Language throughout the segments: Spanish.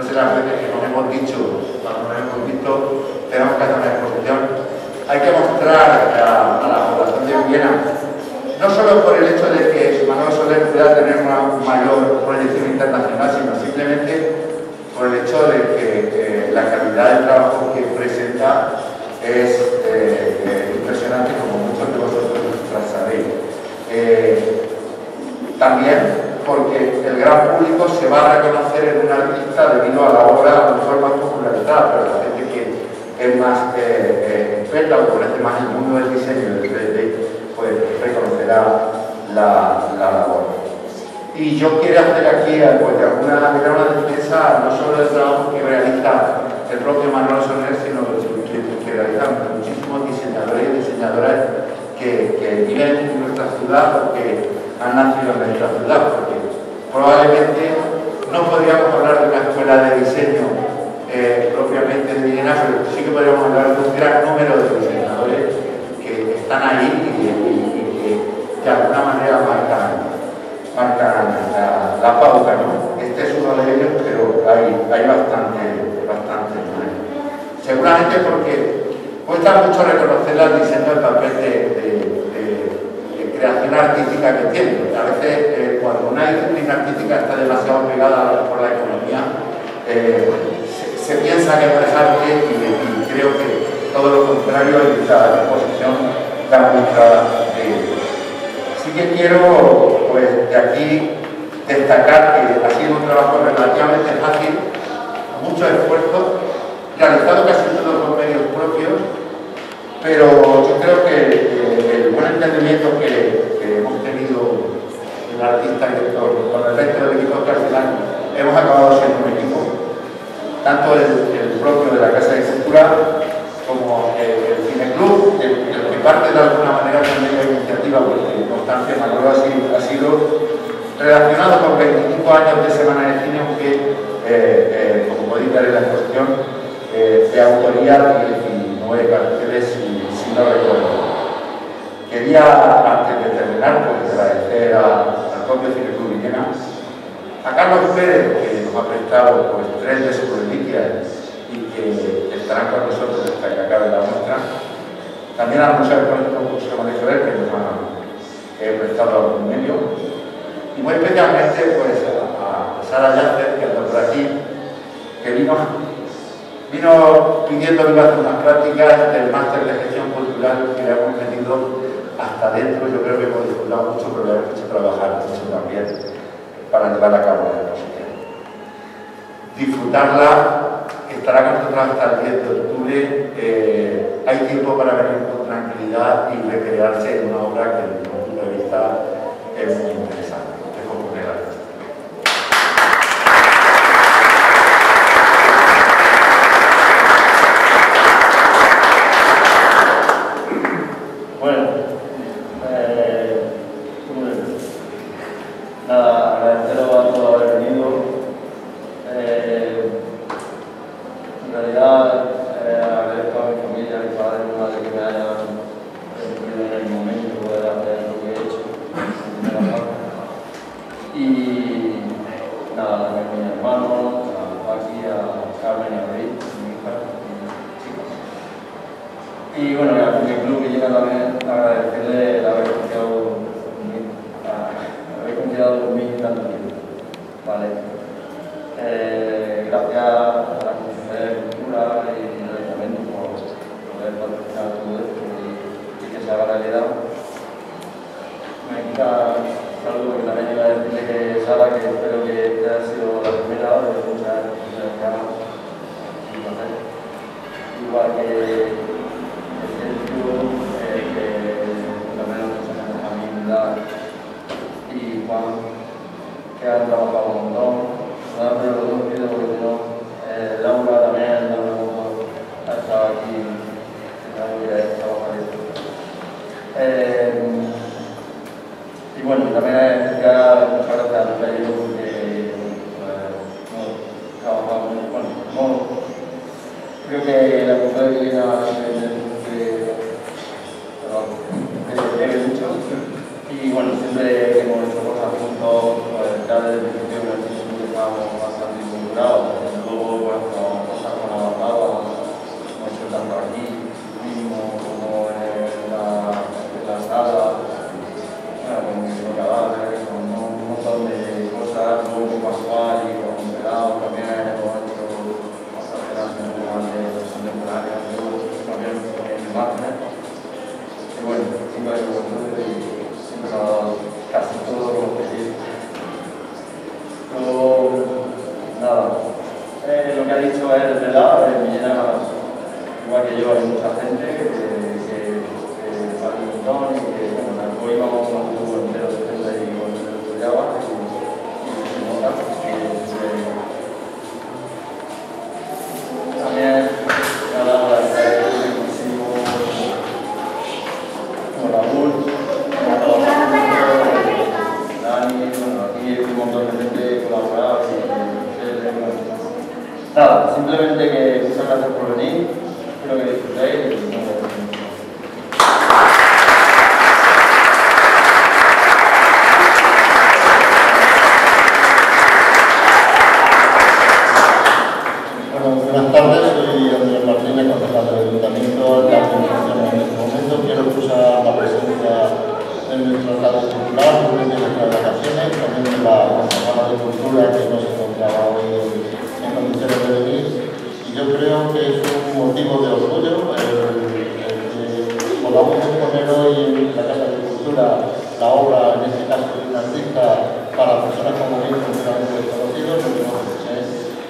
no sé las veces que nos hemos dicho, cuando nos hemos visto, tenemos que hacer una exposición. Hay que mostrar a, la población de Viena, no solo por el hecho de que Manuel Soler pueda tener una mayor proyección internacional, sino simplemente por el hecho de que eh, la calidad del trabajo que presenta es eh, eh, impresionante, como muchos de vosotros sabéis. también porque el gran público se va a reconocer en un artista debido a la obra a lo mejor más popularizada, pero la gente que es más eh, experta o conoce más el mundo del diseño del 3D, pues reconocerá la, la labor. Y yo quiero hacer aquí pues, alguna, una defensa no solo del trabajo que realiza el propio Manuel Soler, sino que, que realizan muchísimos diseñadores y diseñadoras que, que viven en nuestra ciudad o que han nacido en nuestra ciudad, porque probablemente no podríamos hablar de una escuela de diseño eh, propiamente de Viena, pero sí que podríamos hablar de un gran número de diseñadores que están ahí y, que de alguna manera marcan, la, pauta. ¿no? Este es uno de ellos, pero hay, hay bastante, bastante Seguramente porque cuesta mucho reconocer al diseño el papel de creación artística que tiene. A veces eh, cuando una disciplina artística por la economía, eh, se, piensa que es arte y, creo que todo lo contrario hay la exposición la muestra de Así que quiero pues de aquí destacar que ha sido un trabajo relativamente fácil, mucho esfuerzo, realizado casi todo con medios propios, pero yo creo que el buen entendimiento que, hemos tenido el artista y con el resto del equipo hemos acabado siendo un equipo, tanto el, propio de la Casa de Cultura como el, el, que parte de alguna manera también la iniciativa, porque Constancia Manolo ha ha sido relacionado con 25 años de Semana de Cine, aunque, eh, eh, como podéis ver en la cuestión, eh, de autoría y, nueve carteles no recuerdo. Quería, antes de terminar, pues, agradecer al propio Cine Club Villena, a Carlos Pérez, que nos ha prestado pues, tres de sus reliquias y que estarán con nosotros hasta que acabe la muestra. También Museo Arqueológico José María Soler, que nos ha prestado algún medio. Y muy especialmente pues, a, Sara Yacer, que anda por aquí, que vino Vino pidiendo que unas prácticas del máster de gestión cultural que le hemos metido hasta dentro. Yo creo que hemos disfrutado mucho, pero le hemos hecho trabajar mucho también para llevar a cabo la exposición. Disfrutarla, estará con nosotros hasta el 10 de octubre. Eh, hay tiempo para venir con tranquilidad y recrearse en una obra que, desde mi punto de vista, es muy interesante. Y nada, a mi hermano, a Paqui, a Carmen y a Brit, mi hija y chicos. Y bueno, al primer club que llega también agradecerle el haber confiado, haber confiado en mí tanto tiempo. Vale. verdad que espero que esta ha sido la primera de muchas ganas y batallas. Igual que el sentido eh, que por y Juan, que han trabajado un montón. Nada, los dos porque no, eh, Laura también, ha estado aquí, en la vida de bueno, tamén ya muchas gracias a Pedro porque trabajamos, bueno, no, creo que la cultura de Viena debe mucho. Y bueno, siempre hemos hecho cosas juntos, pues, ya desde por venir, espero que disfrutéis nos. Bueno, buenas tardes, soy Andrés Martínez, concejal del Ayuntamiento de la Administración en este momento. Quiero excusar la presencia de nuestro alcalde cultural, de nuestras vacaciones, también de la concejala de Cultura que no se encontraba hoy en condiciones de venir. Yo creo que es un motivo de orgullo el, que podamos exponer hoy en la Casa de Cultura la obra, en este caso, de un artista para personas como yo, completamente desconocidos.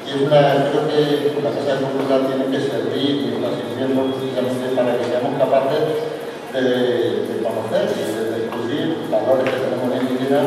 Y es una, creo que la Casa de Cultura tiene que servir y está sirviendo precisamente para que seamos capaces de, conocer y de descubrir valores que tenemos en vida,